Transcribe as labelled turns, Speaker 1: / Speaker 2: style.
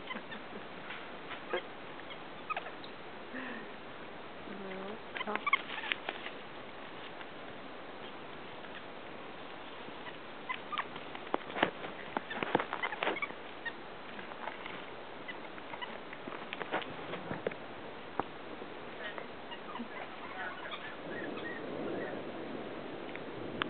Speaker 1: no